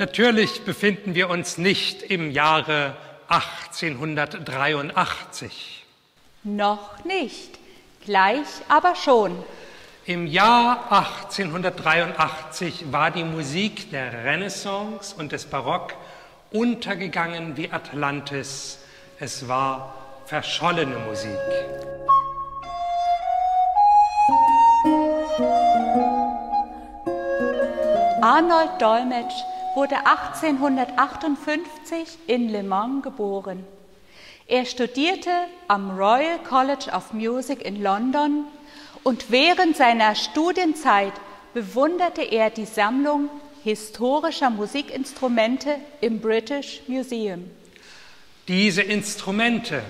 Natürlich befinden wir uns nicht im Jahre 1883. Noch nicht, gleich aber schon. Im Jahr 1883 war die Musik der Renaissance und des Barock untergegangen wie Atlantis. Es war verschollene Musik. Arnold Dolmetsch wurde 1858 in Le Mans geboren. Er studierte am Royal College of Music in London und während seiner Studienzeit bewunderte er die Sammlung historischer Musikinstrumente im British Museum. Diese Instrumente,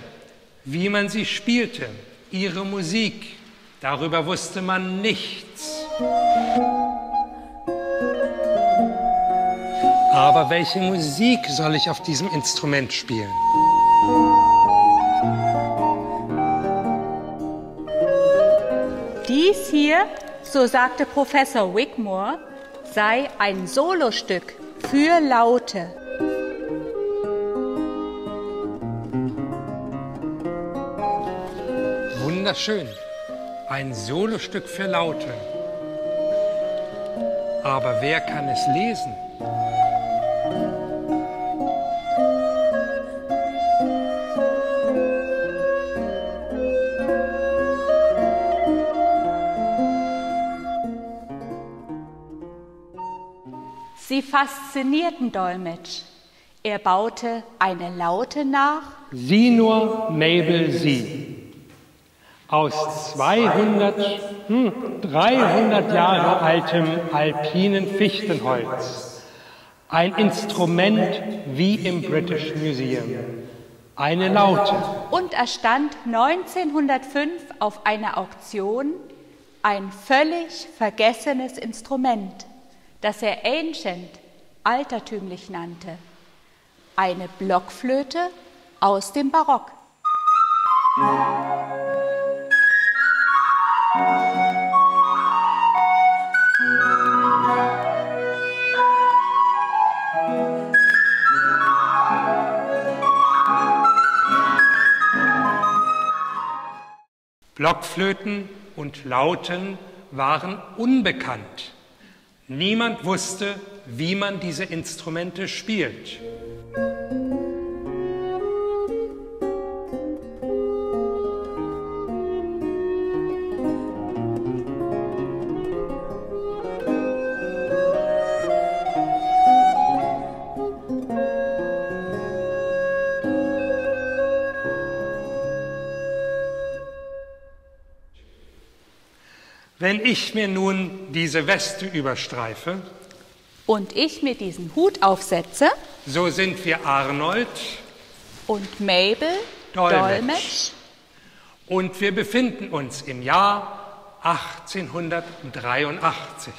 wie man sie spielte, ihre Musik, darüber wusste man nichts. Aber welche Musik soll ich auf diesem Instrument spielen? Dies hier, so sagte Professor Wigmore, sei ein Solostück für Laute. Wunderschön. Ein Solostück für Laute. Aber wer kann es lesen? Sie faszinierten Dolmetsch. Er baute eine Laute nach. Sieh nur, Mabel, sieh. Aus 200, hm, 300 Jahre altem alpinen Fichtenholz. Ein Instrument wie im British Museum. Eine Laute. Und erstand 1905 auf einer Auktion ein völlig vergessenes Instrument das er ancient, altertümlich nannte, eine Blockflöte aus dem Barock. Blockflöten und Lauten waren unbekannt. Niemand wusste, wie man diese Instrumente spielt. Wenn ich mir nun diese Weste überstreife, und ich mir diesen Hut aufsetze, so sind wir Arnold und Mabel Dolmetsch. Dolmetsch und wir befinden uns im Jahr 1883.